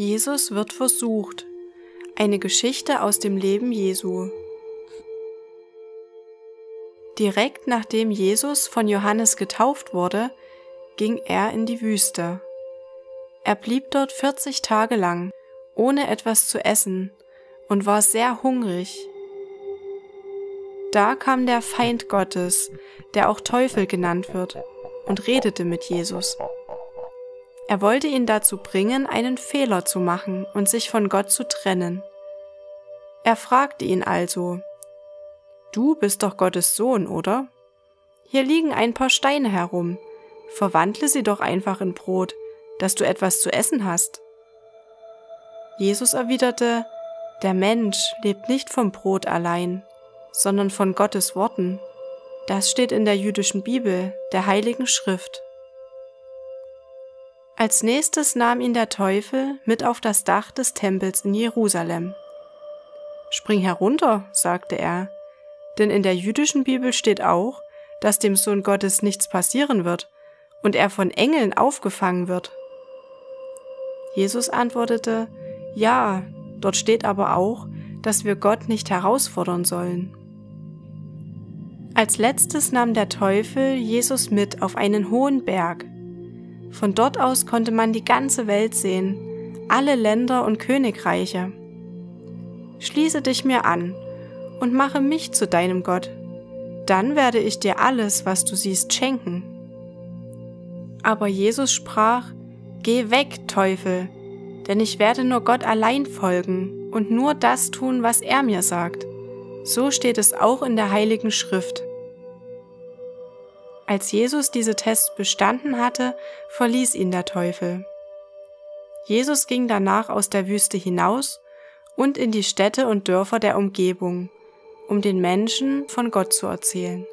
Jesus wird versucht. Eine Geschichte aus dem Leben Jesu. Direkt nachdem Jesus von Johannes getauft wurde, ging er in die Wüste. Er blieb dort 40 Tage lang, ohne etwas zu essen, und war sehr hungrig. Da kam der Feind Gottes, der auch Teufel genannt wird, und redete mit Jesus. Er wollte ihn dazu bringen, einen Fehler zu machen und sich von Gott zu trennen. Er fragte ihn also, Du bist doch Gottes Sohn, oder? Hier liegen ein paar Steine herum. Verwandle sie doch einfach in Brot, dass du etwas zu essen hast. Jesus erwiderte, Der Mensch lebt nicht vom Brot allein, sondern von Gottes Worten. Das steht in der jüdischen Bibel, der heiligen Schrift. Als nächstes nahm ihn der Teufel mit auf das Dach des Tempels in Jerusalem. Spring herunter, sagte er, denn in der jüdischen Bibel steht auch, dass dem Sohn Gottes nichts passieren wird und er von Engeln aufgefangen wird. Jesus antwortete, Ja, dort steht aber auch, dass wir Gott nicht herausfordern sollen. Als letztes nahm der Teufel Jesus mit auf einen hohen Berg, von dort aus konnte man die ganze Welt sehen, alle Länder und Königreiche. Schließe dich mir an und mache mich zu deinem Gott, dann werde ich dir alles, was du siehst, schenken. Aber Jesus sprach, Geh weg, Teufel, denn ich werde nur Gott allein folgen und nur das tun, was er mir sagt. So steht es auch in der heiligen Schrift. Als Jesus diese Tests bestanden hatte, verließ ihn der Teufel. Jesus ging danach aus der Wüste hinaus und in die Städte und Dörfer der Umgebung, um den Menschen von Gott zu erzählen.